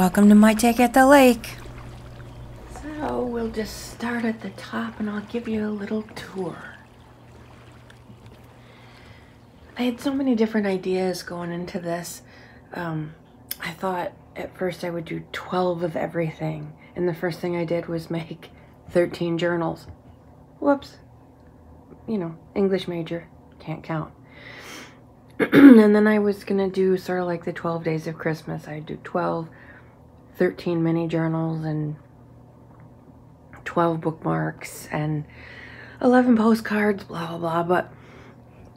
Welcome to my take at the lake. So we'll just start at the top and I'll give you a little tour. I had so many different ideas going into this. Um, I thought at first I would do 12 of everything. And the first thing I did was make 13 journals. Whoops. You know, English major, can't count. and then I was going to do sort of like the 12 days of Christmas. I'd do 12, 13 mini journals and 12 bookmarks and 11 postcards, blah, blah, blah. But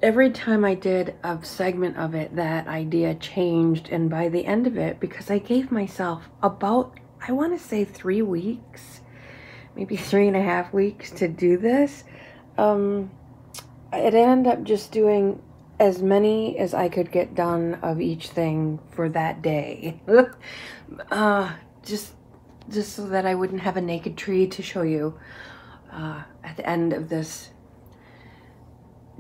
every time I did a segment of it, that idea changed. And by the end of it, because I gave myself about, I want to say three weeks, maybe three and a half weeks to do this, um, it ended up just doing as many as I could get done of each thing for that day. uh, just, just so that I wouldn't have a naked tree to show you uh, at the end of this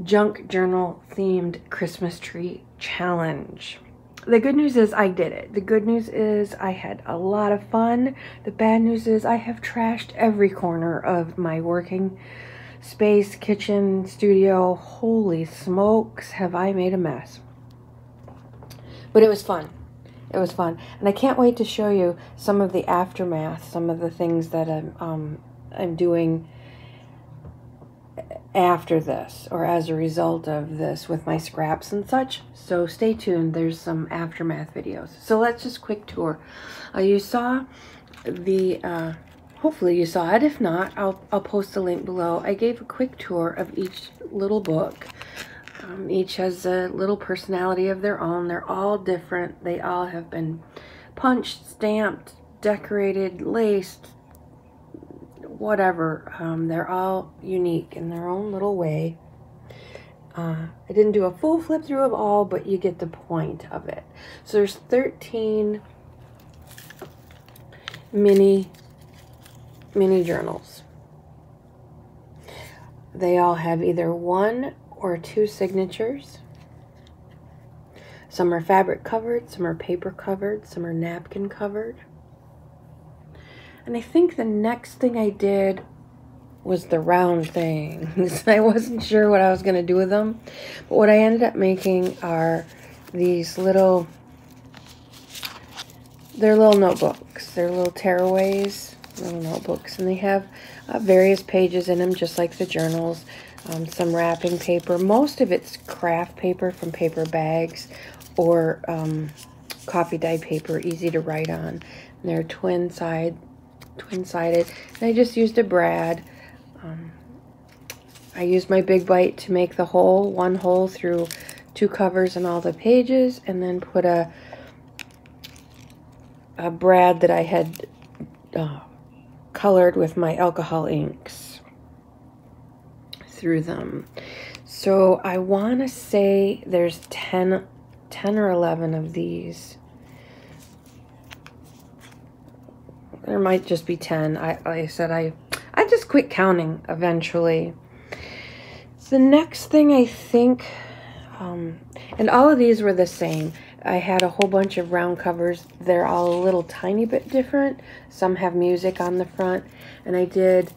junk journal themed Christmas tree challenge. The good news is I did it. The good news is I had a lot of fun. The bad news is I have trashed every corner of my working space, kitchen, studio. Holy smokes, have I made a mess. But it was fun. It was fun. And I can't wait to show you some of the aftermath, some of the things that I'm, um, I'm doing after this or as a result of this with my scraps and such. So stay tuned. There's some aftermath videos. So let's just quick tour. Uh, you saw the, uh, hopefully you saw it. If not, I'll, I'll post a link below. I gave a quick tour of each little book. Um, each has a little personality of their own. They're all different. They all have been punched, stamped, decorated, laced, whatever. Um, they're all unique in their own little way. Uh, I didn't do a full flip through of all, but you get the point of it. So there's 13 mini mini journals. They all have either one or two signatures. Some are fabric covered, some are paper covered, some are napkin covered. And I think the next thing I did was the round things. I wasn't sure what I was going to do with them. But what I ended up making are these little, they're little notebooks. They're little tearaways, little notebooks. And they have uh, various pages in them, just like the journals. Um, some wrapping paper. Most of it's craft paper from paper bags or um, coffee dye paper, easy to write on. And they're twin side twin-sided. And I just used a brad. Um, I used my big bite to make the hole, one hole through two covers and all the pages, and then put a a brad that I had uh, colored with my alcohol inks through them. So I want to say there's 10, 10 or 11 of these. There might just be 10. I, like I said, I, I just quit counting eventually. The next thing I think, um, and all of these were the same. I had a whole bunch of round covers. They're all a little tiny bit different. Some have music on the front. And I did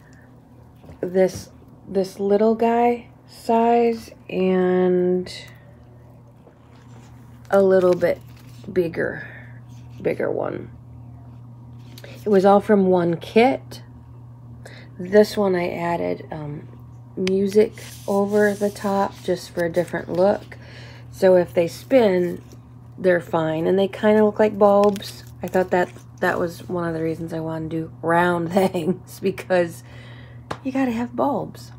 this, this little guy size and a little bit bigger, bigger one. It was all from one kit. This one I added um, music over the top just for a different look. So if they spin, they're fine. And they kind of look like bulbs. I thought that that was one of the reasons I wanted to do round things because you got to have bulbs.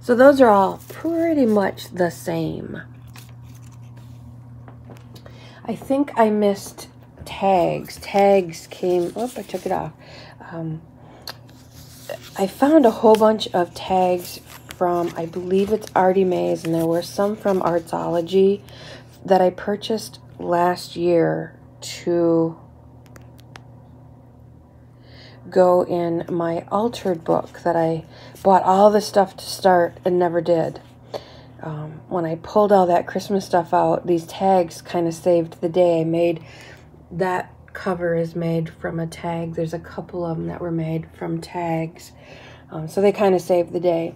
So those are all pretty much the same. I think I missed tags. Tags came, oh, I took it off. Um, I found a whole bunch of tags from, I believe it's Artie Mays, and there were some from Artsology that I purchased last year to go in my altered book that I bought all the stuff to start and never did. Um, when I pulled all that Christmas stuff out, these tags kind of saved the day. I made that cover is made from a tag. There's a couple of them that were made from tags. Um, so they kind of saved the day.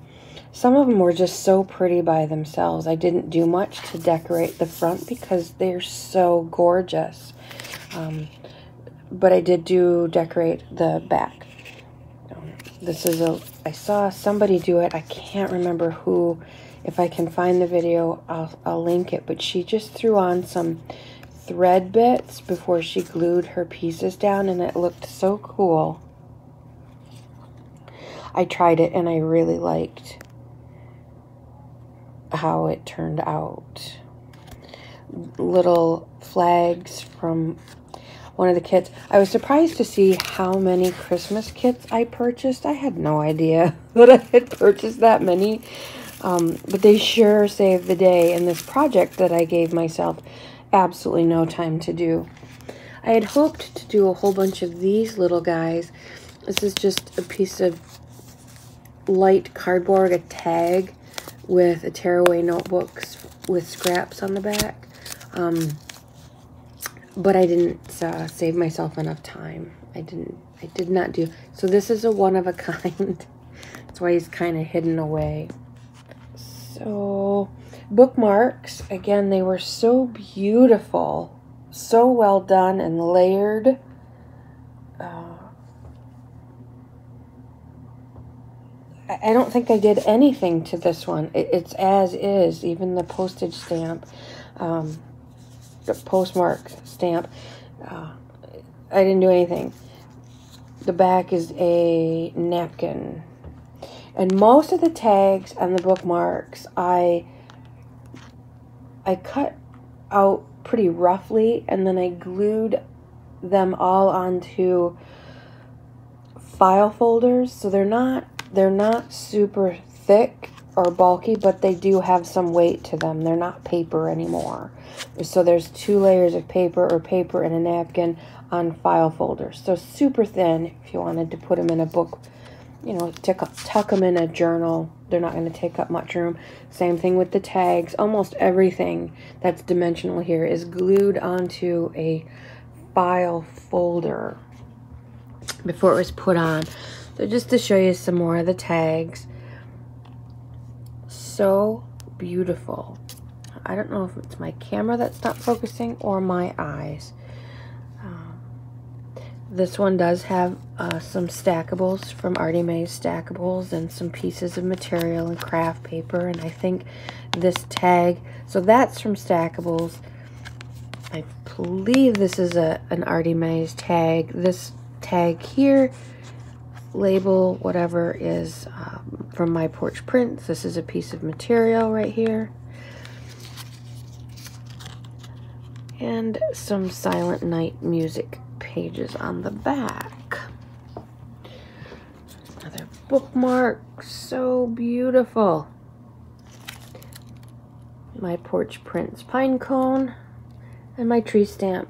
Some of them were just so pretty by themselves. I didn't do much to decorate the front because they're so gorgeous. Um, but I did do decorate the back. Um, this is a, I saw somebody do it. I can't remember who. If I can find the video, I'll, I'll link it. But she just threw on some thread bits before she glued her pieces down and it looked so cool. I tried it and I really liked how it turned out. Little flags from one of the kits. I was surprised to see how many Christmas kits I purchased. I had no idea that I had purchased that many. Um, but they sure saved the day in this project that I gave myself absolutely no time to do. I had hoped to do a whole bunch of these little guys. This is just a piece of light cardboard, a tag with a tearaway notebooks with scraps on the back. Um, but I didn't uh, save myself enough time. I didn't, I did not do, so this is a one of a kind. That's why he's kind of hidden away. So, bookmarks, again, they were so beautiful, so well done and layered. Uh, I don't think I did anything to this one. It, it's as is, even the postage stamp. Um, the postmark stamp. Uh, I didn't do anything. The back is a napkin. And most of the tags and the bookmarks, I I cut out pretty roughly and then I glued them all onto file folders. So they're not they're not super thick or bulky, but they do have some weight to them. They're not paper anymore. So there's two layers of paper or paper and a napkin on file folders. So super thin if you wanted to put them in a book, you know, tuck, tuck them in a journal. They're not going to take up much room. Same thing with the tags. Almost everything that's dimensional here is glued onto a file folder before it was put on. So just to show you some more of the tags so beautiful. I don't know if it's my camera that's not focusing or my eyes. Um, this one does have uh, some stackables from Artie Mae's Stackables and some pieces of material and craft paper. And I think this tag, so that's from Stackables. I believe this is a an Artie Mae's tag. This tag here label, whatever, is um, from My Porch Prints. This is a piece of material right here. And some Silent Night music pages on the back. Another bookmark, so beautiful. My Porch Prints pine cone and my tree stamp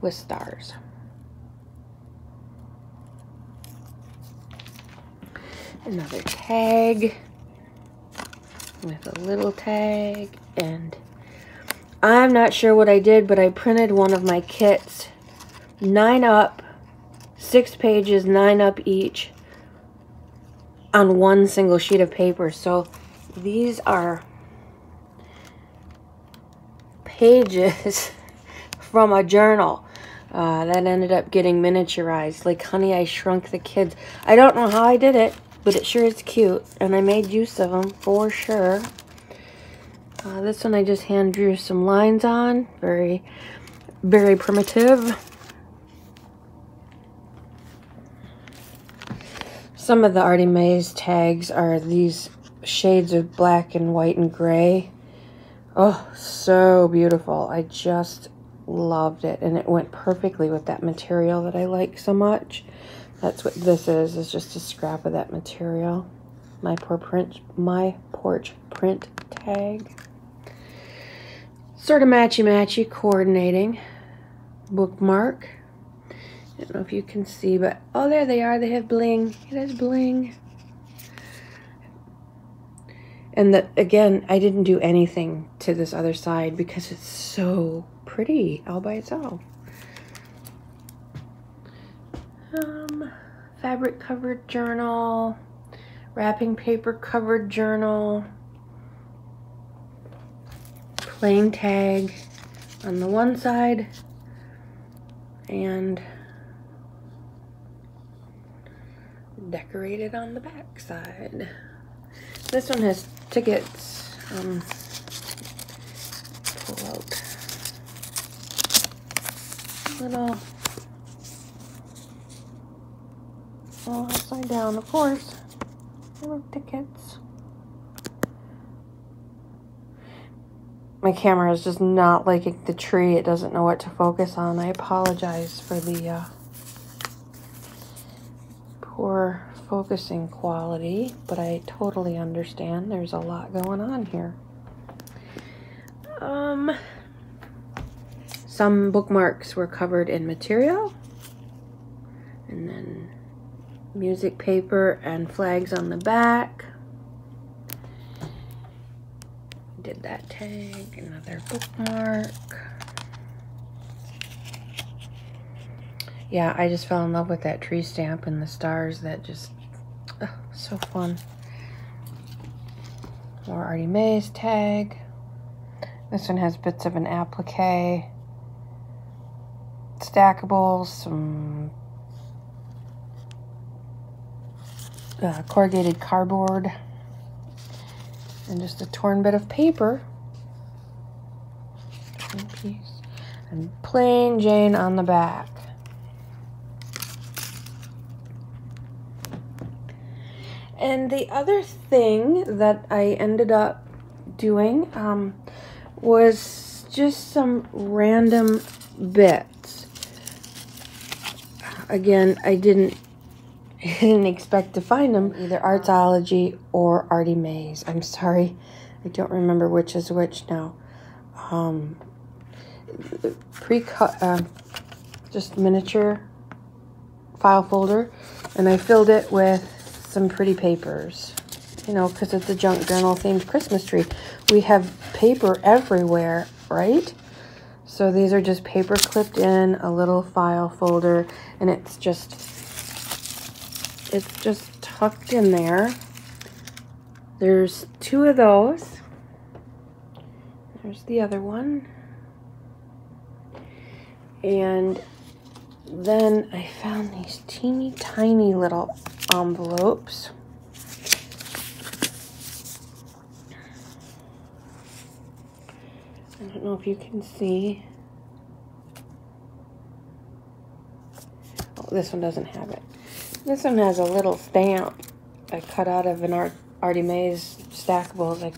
with stars. Another tag with a little tag. And I'm not sure what I did but I printed one of my kits nine up six pages nine up each on one single sheet of paper. So these are pages from a journal uh, that ended up getting miniaturized. Like honey I shrunk the kids. I don't know how I did it but it sure is cute, and I made use of them for sure. Uh, this one I just hand drew some lines on, very, very primitive. Some of the Artie Mae's tags are these shades of black and white and gray. Oh, so beautiful. I just loved it, and it went perfectly with that material that I like so much. That's what this is, is just a scrap of that material. My porch print, my porch print tag. Sort of matchy-matchy coordinating. Bookmark. I don't know if you can see, but oh, there they are. They have bling. It has bling. And that again, I didn't do anything to this other side because it's so pretty all by itself. Um, fabric covered journal, wrapping paper covered journal, plain tag on the one side, and decorated on the back side. This one has tickets. Um, pull out little upside down, of course. Little tickets. My camera is just not liking the tree. It doesn't know what to focus on. I apologize for the uh, poor focusing quality, but I totally understand. There's a lot going on here. Um, some bookmarks were covered in material, music paper and flags on the back. Did that tag, another bookmark. Yeah, I just fell in love with that tree stamp and the stars that just, oh, so fun. More Artie Mays tag. This one has bits of an applique, stackables, some uh, corrugated cardboard, and just a torn bit of paper. And plain Jane on the back. And the other thing that I ended up doing um, was just some random bits. Again, I didn't I didn't expect to find them either Artsology or Artie Mays. I'm sorry, I don't remember which is which now. Um, pre-cut, uh, just miniature file folder, and I filled it with some pretty papers. You know, because it's a junk journal themed Christmas tree. We have paper everywhere, right? So these are just paper clipped in a little file folder, and it's just it's just tucked in there. There's two of those. There's the other one. And then I found these teeny tiny little envelopes. I don't know if you can see. Oh, this one doesn't have it. This one has a little stamp I cut out of an Art Artie Mays stackables. I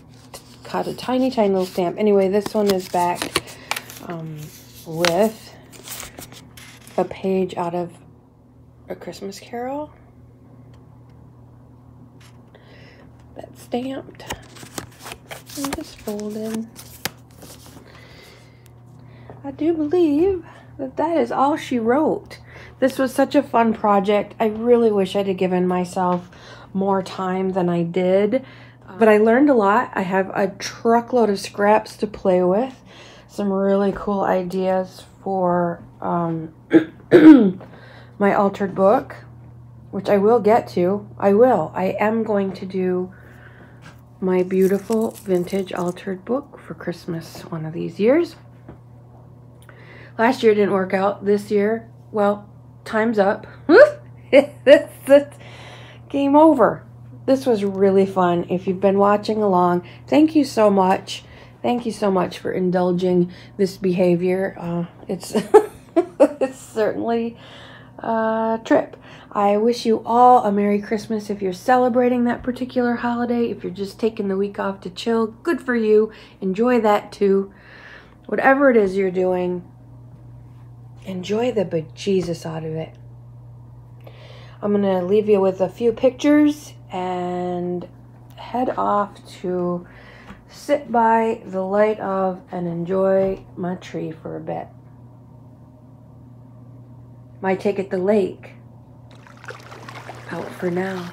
cut a tiny, tiny little stamp. Anyway, this one is backed um, with a page out of A Christmas Carol. That's stamped and just folded. I do believe that that is all she wrote. This was such a fun project. I really wish I'd have given myself more time than I did. But I learned a lot. I have a truckload of scraps to play with. Some really cool ideas for um, my altered book, which I will get to. I will. I am going to do my beautiful vintage altered book for Christmas one of these years. Last year didn't work out. This year, well, time's up. Game over. This was really fun. If you've been watching along, thank you so much. Thank you so much for indulging this behavior. Uh, it's it's certainly a trip. I wish you all a Merry Christmas if you're celebrating that particular holiday. If you're just taking the week off to chill, good for you. Enjoy that too. Whatever it is you're doing, enjoy the bejesus out of it. I'm going to leave you with a few pictures and head off to sit by the light of and enjoy my tree for a bit. Might take it the lake. Out for now.